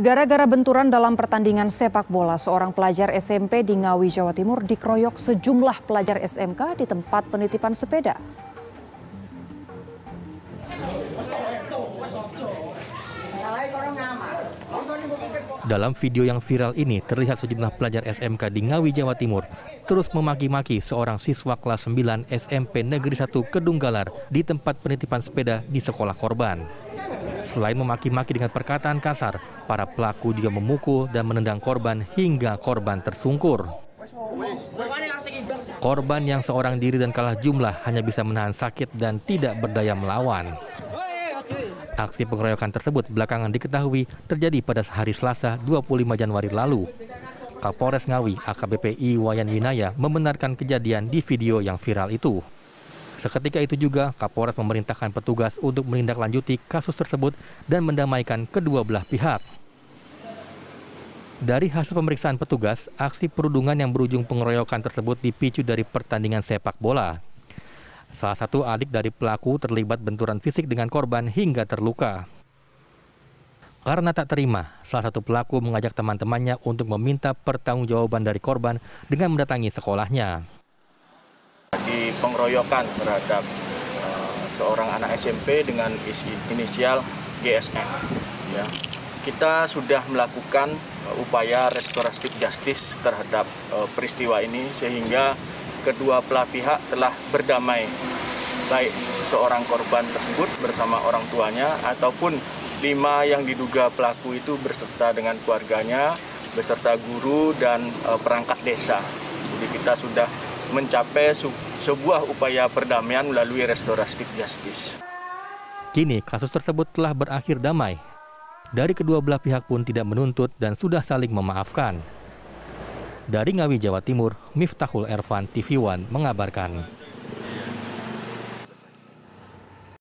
Gara-gara benturan dalam pertandingan sepak bola, seorang pelajar SMP di Ngawi, Jawa Timur dikeroyok sejumlah pelajar SMK di tempat penitipan sepeda. Dalam video yang viral ini terlihat sejumlah pelajar SMK di Ngawi, Jawa Timur terus memaki-maki seorang siswa kelas 9 SMP Negeri 1 Kedunggalar di tempat penitipan sepeda di sekolah korban. Selain memaki-maki dengan perkataan kasar, para pelaku juga memukul dan menendang korban hingga korban tersungkur. Korban yang seorang diri dan kalah jumlah hanya bisa menahan sakit dan tidak berdaya melawan. Aksi pengeroyokan tersebut belakangan diketahui terjadi pada hari Selasa 25 Januari lalu. Kapolres Ngawi AKBP Iwayan Winaya membenarkan kejadian di video yang viral itu. Seketika itu juga Kapolres memerintahkan petugas untuk menindaklanjuti kasus tersebut dan mendamaikan kedua belah pihak. Dari hasil pemeriksaan petugas, aksi perundungan yang berujung pengeroyokan tersebut dipicu dari pertandingan sepak bola. Salah satu adik dari pelaku terlibat benturan fisik dengan korban hingga terluka. Karena tak terima, salah satu pelaku mengajak teman-temannya untuk meminta pertanggungjawaban dari korban dengan mendatangi sekolahnya di pengeroyokan terhadap uh, seorang anak SMP dengan isi inisial GSM. Ya. Kita sudah melakukan upaya restoratif justice terhadap uh, peristiwa ini sehingga kedua belah pihak telah berdamai baik seorang korban tersebut bersama orang tuanya ataupun lima yang diduga pelaku itu berserta dengan keluarganya beserta guru dan uh, perangkat desa. Jadi kita sudah mencapai sebuah upaya perdamaian melalui restoratif justice. Kini kasus tersebut telah berakhir damai. Dari kedua belah pihak pun tidak menuntut dan sudah saling memaafkan. Dari Ngawi, Jawa Timur, Miftahul Ervan, TV One mengabarkan.